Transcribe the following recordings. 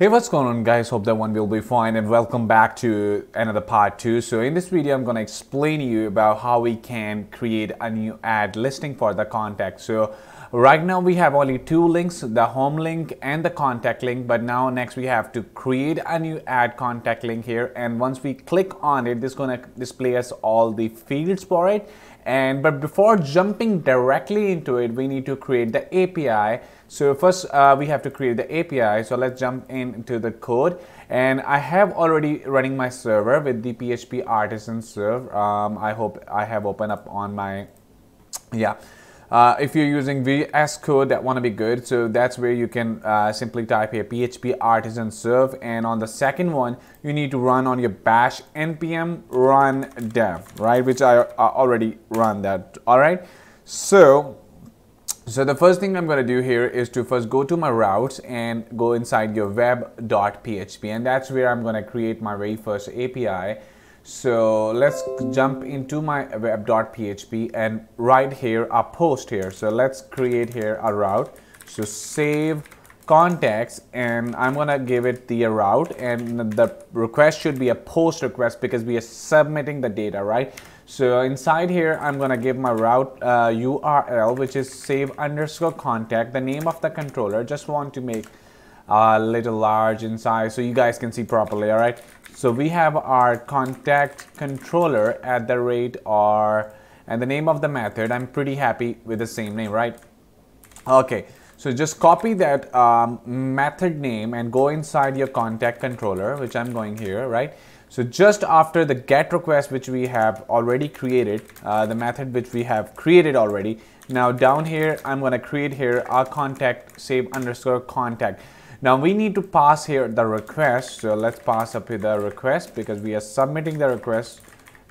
Hey what's going on guys? Hope that one will be fine and welcome back to another part 2 so in this video I'm going to explain to you about how we can create a new ad listing for the contact. So right now we have only two links the home link and the contact link but now next we have to create a new ad contact link here. And once we click on it this is going to display us all the fields for it. And but before jumping directly into it we need to create the API so first uh, we have to create the API so let's jump into the code. And I have already running my server with the PHP artisan serve. Um, I hope I have opened up on my yeah uh, if you're using VS Code that want to be good, so that's where you can uh, simply type here PHP artisan serve and on the second one you need to run on your bash npm run dev, right? Which I, I already run that, all right? So so the first thing I'm going to do here is to first go to my routes and go inside your web.php and that's where I'm going to create my very first API so let's jump into my web.php and write here a post here. So let's create here a route. So save contacts and I'm gonna give it the route and the request should be a post request because we are submitting the data, right? So inside here, I'm gonna give my route uh, URL, which is save underscore contact, the name of the controller. Just want to make a little large in size so you guys can see properly, all right? So we have our contact controller at the rate or and the name of the method. I'm pretty happy with the same name, right? Okay, so just copy that um, method name and go inside your contact controller, which I'm going here, right? So just after the get request, which we have already created, uh, the method which we have created already. Now down here, I'm gonna create here our contact save underscore contact. Now we need to pass here the request. So let's pass up here the request because we are submitting the request.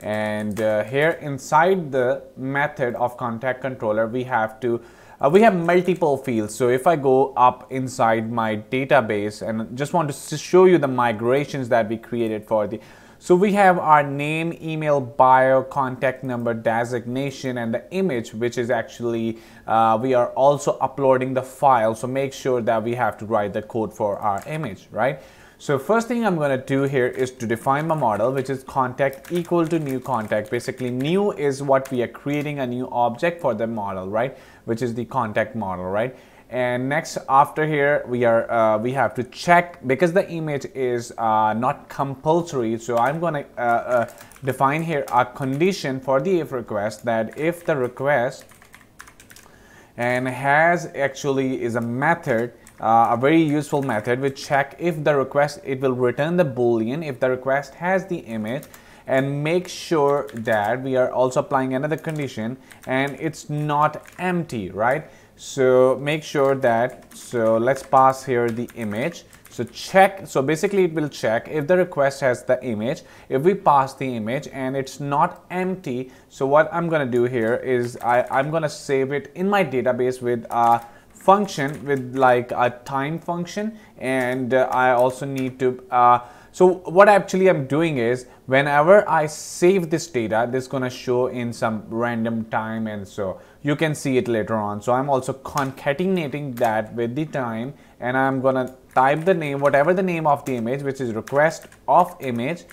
And uh, here inside the method of contact controller, we have to uh, we have multiple fields. So if I go up inside my database and just want to show you the migrations that we created for the so we have our name, email, bio, contact number, designation, and the image, which is actually, uh, we are also uploading the file. So make sure that we have to write the code for our image, right? So first thing I'm going to do here is to define my model, which is contact equal to new contact. Basically, new is what we are creating a new object for the model, right? Which is the contact model, right? And next after here we are uh, we have to check because the image is uh, not compulsory so I'm gonna uh, uh, define here a condition for the if request that if the request and has actually is a method uh, a very useful method which check if the request it will return the boolean if the request has the image and make sure that we are also applying another condition and it's not empty right so make sure that so let's pass here the image. So check so basically it will check if the request has the image. If we pass the image and it's not empty so what i'm going to do here is i i'm going to save it in my database with a function with like a time function. And uh, i also need to uh, so what actually I'm doing is whenever I save this data, this is to show in some random time and so you can see it later on. So I'm also concatenating that with the time and I'm to type the name, whatever the name of the image, which is request of image.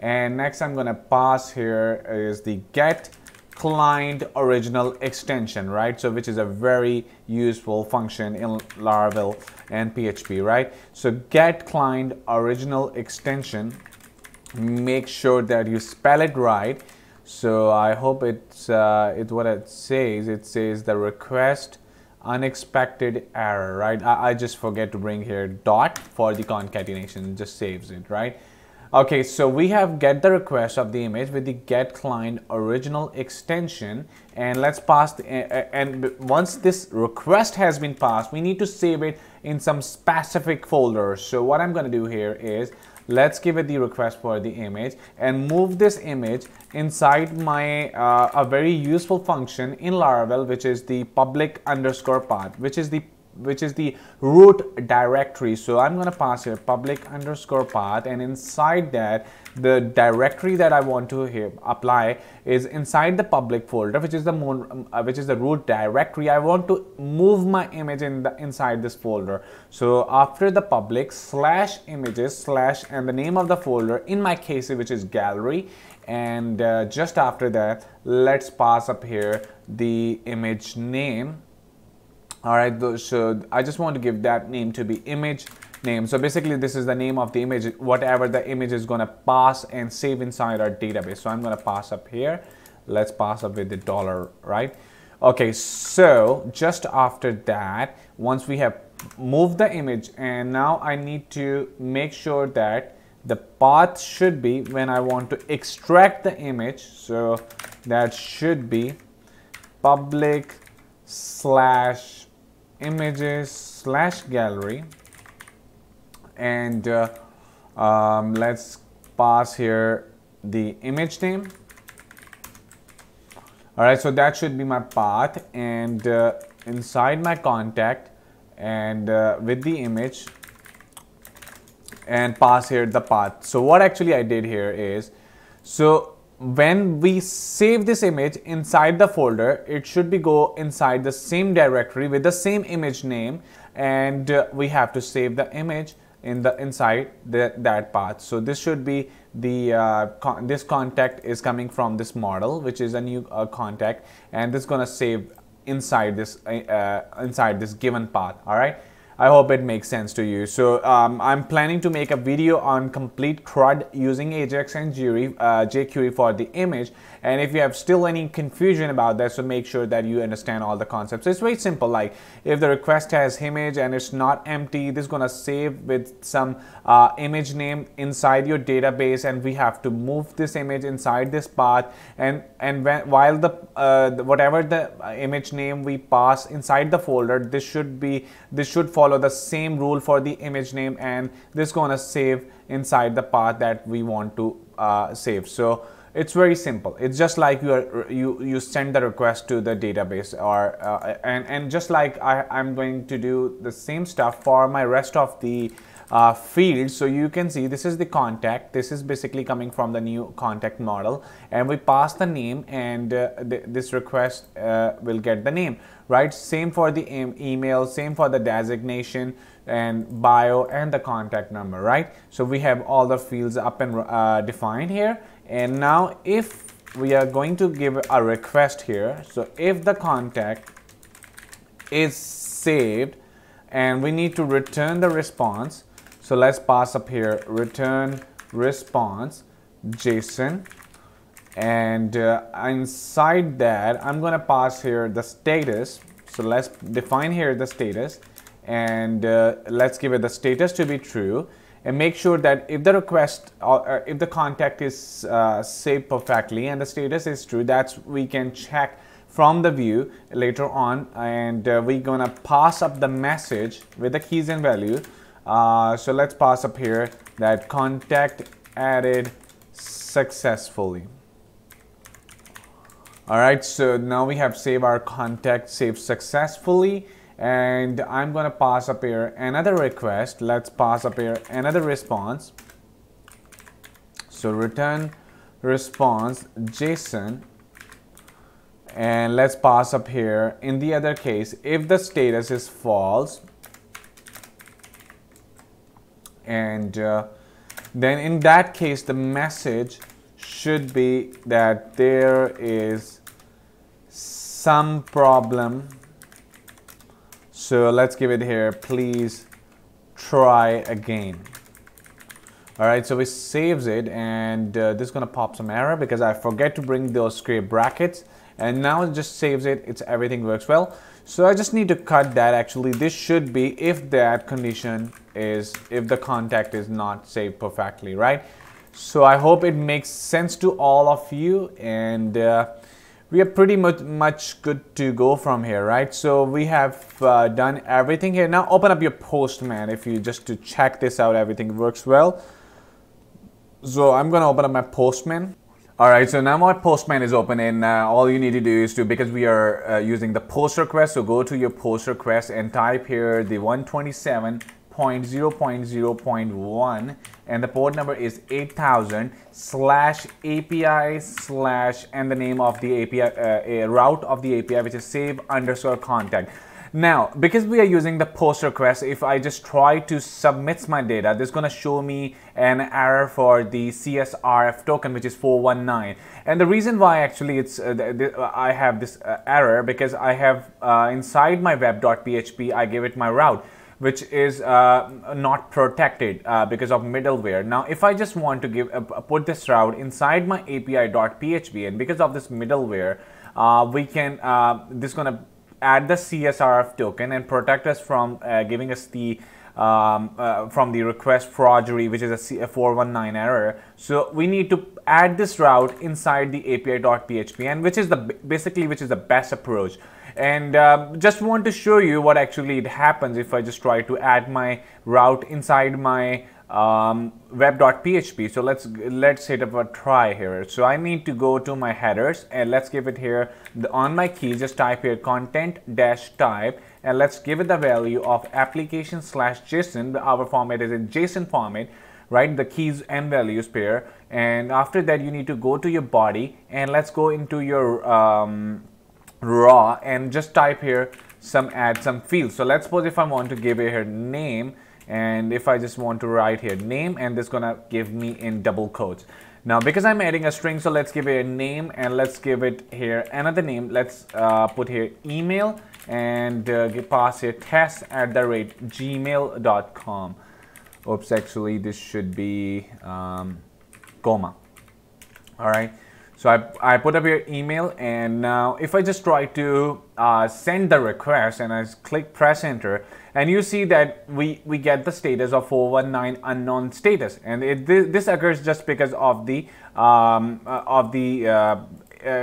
And next I'm to pass here is the get client original extension, right? So which is a very useful function in Laravel and PHP, right? So get client original extension, make sure that you spell it right. So I hope it's, uh, it's what it says. It says the request unexpected error, right? I, I just forget to bring here dot for the concatenation, just saves it, right? Okay, so we have get the request of the image with the get client original extension and let's pass the, and once this request has been passed, we need to save it in some specific folder. So what I'm going to do here is let's give it the request for the image and move this image inside my uh, a very useful function in Laravel which is the public underscore path which is the which is the root directory. So I'm going to pass here public underscore path and inside that the directory that I want to here apply is inside the public folder, which is the more, uh, which is the root directory. I want to move my image in the inside this folder. So after the public slash images slash and the name of the folder, in my case, which is gallery, and uh, just after that, let's pass up here the image name. All right, so I just want to give that name to be image name. So basically this is the name of the image, whatever the image is going to pass and save inside our database. So I'm going to pass up here. Let's pass up with the dollar, right? Okay, so just after that, once we have moved the image and now I need to make sure that the path should be when I want to extract the image. So that should be public slash images slash gallery. And uh, um, let's pass here the image name all right so that should be my path. And uh, inside my contact and uh, with the image. And pass here the path. So what actually I did here is so when we save this image inside the folder it should be go inside the same directory with the same image name and uh, we have to save the image in the inside the, that path. So this should be the uh, con this contact is coming from this model, which is a new uh, contact, and this is gonna save inside this uh, uh, inside this given path. All right. I hope it makes sense to you. So um, I'm planning to make a video on complete CRUD using Ajax and Jury, uh, jQuery for the image. And if you have still any confusion about that, so make sure that you understand all the concepts. It's very simple. Like if the request has image and it's not empty, this is gonna save with some uh, image name inside your database, and we have to move this image inside this path. And and when, while the, uh, whatever the image name we pass inside the folder, this should be this should follow the same rule for the image name, and this gonna save inside the path that we want to uh, save. So it's very simple. It's just like you are, you you send the request to the database, or uh, and and just like I, I'm going to do the same stuff for my rest of the uh, fields. So you can see this is the contact. This is basically coming from the new contact model, and we pass the name, and uh, th this request uh, will get the name. Right. Same for the e email. Same for the designation and bio and the contact number. Right. So we have all the fields up and uh, defined here and now if we are going to give a request here, so if the contact is saved and we need to return the response, so let's pass up here. Return response JSON and uh, inside that I'm going to pass here the status. So let's define here the status. And uh, let's give it the status to be true. And make sure that if the request or uh, if the contact is uh, saved perfectly and the status is true that's we can check from the Vue later on. And uh, we're gonna pass up the message with the keys and value uh, so let's pass up here that contact added successfully all right so now we have saved our contact saved successfully and I'm to pass up here another request. Let's pass up here another response. So return response JSON and let's pass up here in the other case if the status is false and uh, then in that case the message should be that there is some problem so let's give it here, please try again. All right, so it saves it and uh, this is gonna pop some error because I forget to bring those square brackets and now it just saves it, it's everything works well. So I just need to cut that actually. This should be if that condition is, if the contact is not saved perfectly, right? So I hope it makes sense to all of you and uh, we are pretty much, much good to go from here, right? So we have uh, done everything here. Now open up your Postman if you just to check this out, everything works well. So I'm gonna open up my Postman. All right, so now my Postman is open and uh, all you need to do is to, because we are uh, using the post request, so go to your post request and type here the 127.0.0.1 and the port number is 8000 slash API slash and the name of the API, uh, route of the API which is save underscore contact. Now, because we are using the post request, if I just try to submit my data, this is going to show me an error for the CSRF token, which is 419. And the reason why actually it's uh, I have this uh, error because I have uh, inside my web.php, I give it my route which is uh, not protected uh, because of middleware. Now, if I just want to give uh, put this route inside my API.php, and because of this middleware, uh, we can uh, this is gonna add the CSRF token and protect us from uh, giving us the um, uh, from the request forgery, which is a, C a 419 error. So we need to add this route inside the API.php, and which is the basically which is the best approach. And uh, just want to show you what actually it happens if I just try to add my route inside my um, web.php. So let's let's hit up a try here. So I need to go to my headers and let's give it here the, on my key. Just type here content dash type and let's give it the value of application slash JSON. Our format is in JSON format right the keys and values pair and after that you need to go to your body and let's go into your um, raw and just type here some add some fields so let's suppose if I want to give it here name and if I just want to write here name and this gonna give me in double quotes. Now because I'm adding a string so let's give it a name and let's give it here another name. Let's uh, put here email and uh, pass here test at the rate gmail.com oops actually this should be um, comma. All right so I, I put up your email and now if I just try to uh, send the request and I click press enter and you see that we, we get the status of 419 unknown status and it, this occurs just because of the um, uh, of the uh, uh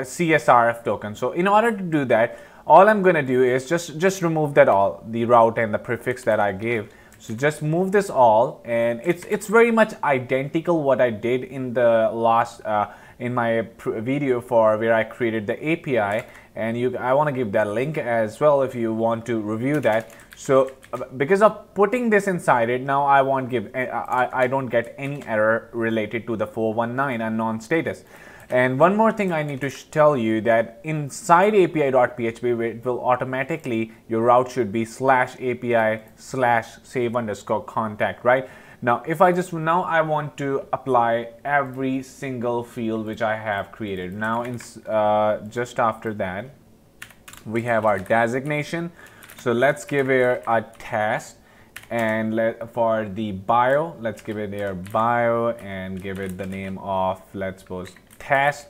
CSRF token. So in order to do that all I'm going to do is just just remove that all the route and the prefix that I gave so just move this all and it's it's very much identical what I did in the last uh, in my video for where I created the API and you I want to give that link as well if you want to review that. So uh, because of putting this inside it now I won't give eh, I, I don't get any error related to the 419 and non-status. And one more thing I need to tell you that inside api.php it will automatically your route should be slash api slash save underscore contact right now, if I just now I want to apply every single field which I have created. Now, in, uh, just after that, we have our designation. So let's give it a test and let for the bio, let's give it their bio and give it the name of let's suppose test.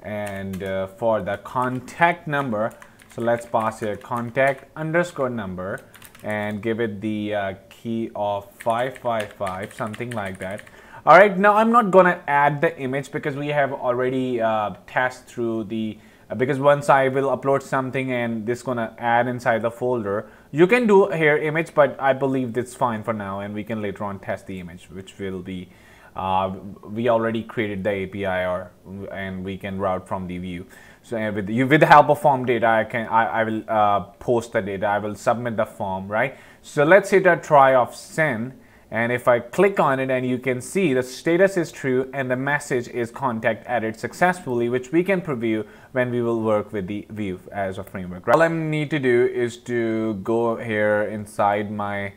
And uh, for the contact number, so let's pass here contact underscore number and give it the uh, key of 555 something like that all right now i'm not gonna add the image because we have already uh, through the uh, because once i will upload something and this gonna add inside the folder you can do here image but i believe that's fine for now and we can later on test the image which will be uh, we already created the API or and we can route from the Vue. So with you with the help of form data, I can I, I will uh, post the data. I will submit the form, right? So let's hit a try of send. And if I click on it and you can see the status is true and the message is contact added successfully, which we can preview when we will work with the Vue as a framework. All I need to do is to go here inside my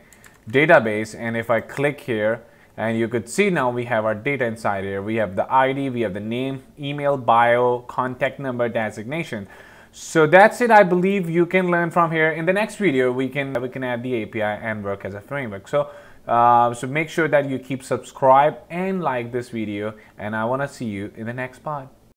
database. And if I click here, and you could see now we have our data inside here. We have the ID, we have the name, email, bio, contact number, designation. So that's it. I believe you can learn from here. In the next video, we can we can add the API and work as a framework. So uh, so make sure that you keep subscribe and like this video. And I want to see you in the next part.